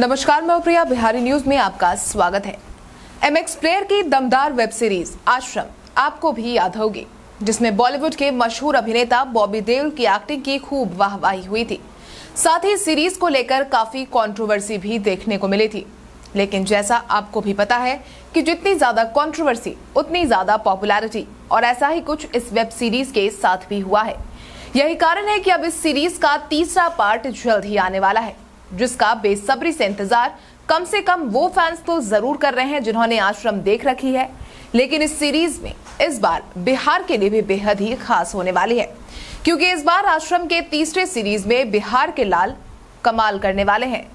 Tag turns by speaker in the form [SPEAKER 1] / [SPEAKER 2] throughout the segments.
[SPEAKER 1] नमस्कार, मैं प्रिया। बिहारी न्यूज़ में आपका स्वागत है। एमएक्स प्लेयर की दमदार वेब सीरीज़, आश्रम, आपको भी याद होगी, जिसमें बॉलीवुड के मशहूर अभिनेता बॉबी देओल की एक्टिंग की खूब वाहवाही हुई थी। साथ ही सीरीज़ को लेकर काफ़ी कंट्रोवर्सी भी देखने को मिली थी। लेकिन जैसा आपको भी पता है कि जितनी ज़्यादा कंट्रोवर्सी उतनी ज़्यादा पॉपुलैरिटी और ऐसा ही कुछ इस वेब सीरीज़ के साथ भी हुआ है। यही कारण है कि अब इस सीरीज़ का तीसरा पार्ट जल्द ही आने वाला है। जिसका बेसब्री से इंतज़ार। कम से कम वो फैंस तो ज़रूर कर रहे हैं जिन्होंने आश्रम देख रखी है। लेकिन इस सीरीज़ में इस बार बिहार के लिए भी बेहद ही खास होने वाली है। क्योंकि इस बार आश्रम के तीसरे सीरीज़ में बिहार के लाल कमाल करने वाले हैं।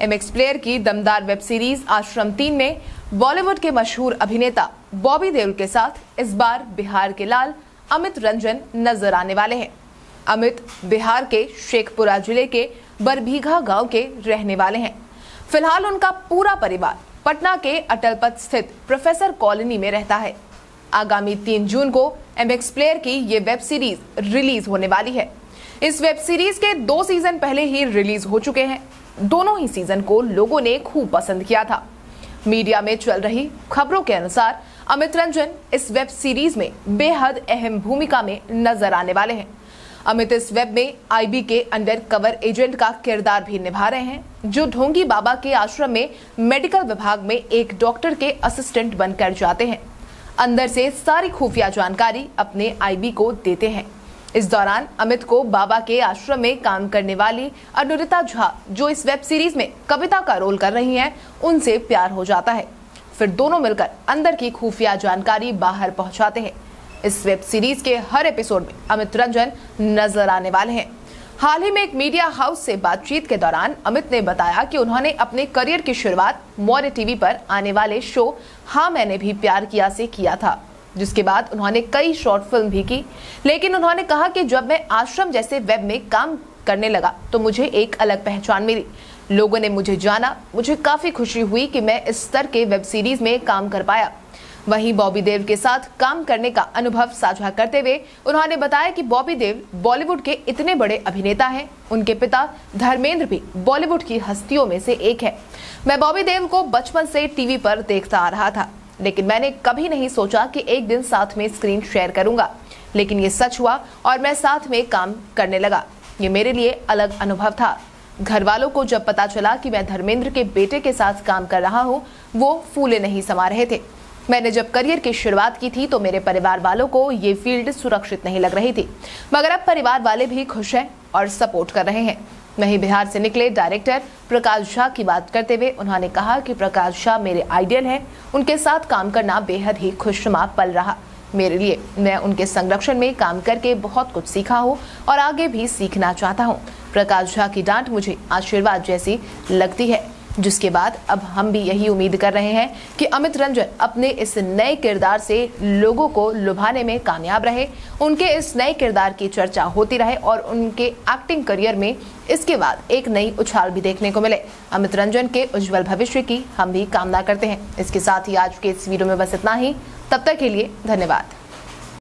[SPEAKER 1] एमएक्स प्लेयर की दमदार वेब सीरीज़ आश्रम तीन में बॉलीवुड के मशहूर अभिनेता बॉबी देओल के साथ इस बार बिहार के लाल अमित रंजन नज़र आने वाले हैं। अमित बिहार के शेखपुरा ज़िले के बरभीघा गाँव के रहने वाले हैं। फ़िलहाल उनका पूरा परिवार पटना के अटल पथ स्थित प्रोफेसर कॉलोनी में रहता है। आगामी तीन जून को एमएक्स प्लेयर की ये वेब सीरीज़ रिलीज़ होने वाली है। इस वेब सीरीज़ के दो सीज़न पहले ही रिलीज़ हो चुके हैं। दोनों ही सीज़न को लोगों ने खूब पसंद किया था। मीडिया में चल रही खबरों के अनुसार अमित रंजन इस वेब सीरीज़ में बेहद अहम भूमिका में नज़र आने वाले हैं। अमित इस वेब में आईबी के अंडर कवर एजेंट का किरदार भी निभा रहे हैं जो ढोंगी बाबा के आश्रम में मेडिकल विभाग में एक डॉक्टर के असिस्टेंट बनकर जाते हैं। अंदर से सारी खुफिया जानकारी अपने आईबी को देते हैं। इस दौरान अमित को बाबा के आश्रम में काम करने वाली अनुरिता झा जो इस वेब सीरीज़ में कविता का रोल कर रही हैं, उनसे प्यार हो जाता है। फिर दोनों मिलकर अंदर की खुफिया जानकारी बाहर पहुंचाते हैं। इस वेब सीरीज़ के हर एपिसोड में अमित रंजन नज़र आने वाले हैं। हाल ही में एक मीडिया हाउस से बातचीत के दौरान अमित ने बताया कि उन्होंने अपने करियर की शुरुआत मौर्य टीवी पर आने वाले शो हाँ मैंने भी प्यार किया से किया था, जिसके बाद उन्होंने कई शॉर्ट फ़िल्म भी की। लेकिन उन्होंने कहा कि जब मैं आश्रम जैसे वेब में काम करने लगा तो मुझे एक अलग पहचान मिली। लोगों ने मुझे जाना, मुझे काफ़ी खुशी हुई कि मैं इस स्तर के वेब सीरीज़ में काम कर पाया। वहीं बॉबी देव के साथ काम करने का अनुभव साझा करते हुए उन्होंने बताया कि बॉबी देव बॉलीवुड के इतने बड़े अभिनेता हैं। उनके पिता धर्मेंद्र भी बॉलीवुड की हस्तियों में से एक है। मैं बॉबी देव को बचपन से टीवी पर देखता आ रहा था, लेकिन मैंने कभी नहीं सोचा कि एक दिन साथ में स्क्रीन शेयर करूँगा। लेकिन ये सच हुआ और मैं साथ में काम करने लगा। ये मेरे लिए अलग अनुभव था। घर वालों को जब पता चला कि मैं धर्मेंद्र के बेटे के साथ काम कर रहा हूँ, वो फूले नहीं समा रहे थे। मैंने जब करियर की शुरुआत की थी तो मेरे परिवार वालों को ये फ़ील्ड सुरक्षित नहीं लग रही थी। मगर अब परिवार वाले भी खुश हैं और सपोर्ट कर रहे हैं। वहीं बिहार से निकले डायरेक्टर प्रकाश झा की बात करते हुए उन्होंने कहा कि प्रकाश झा मेरे आइडियल हैं। उनके साथ काम करना बेहद ही खुशनुमा पल रहा। मेरे लिए मैं उनके संरक्षण में काम करके बहुत कुछ सीखा हूँ और आगे भी सीखना चाहता हूँ। प्रकाश झा की डांट मुझे आशीर्वाद जैसी लगती है। जिसके बाद अब हम भी यही उम्मीद कर रहे हैं कि अमित रंजन अपने इस नए किरदार से लोगों को लुभाने में कामयाब रहे, उनके इस नए किरदार की चर्चा होती रहे और उनके एक्टिंग करियर में इसके बाद एक नई उछाल भी देखने को मिले। अमित रंजन के उज्जवल भविष्य की हम भी कामना करते हैं। इसके साथ ही आज के इस वीडियो में बस इतना ही। तब तक के लिए धन्यवाद।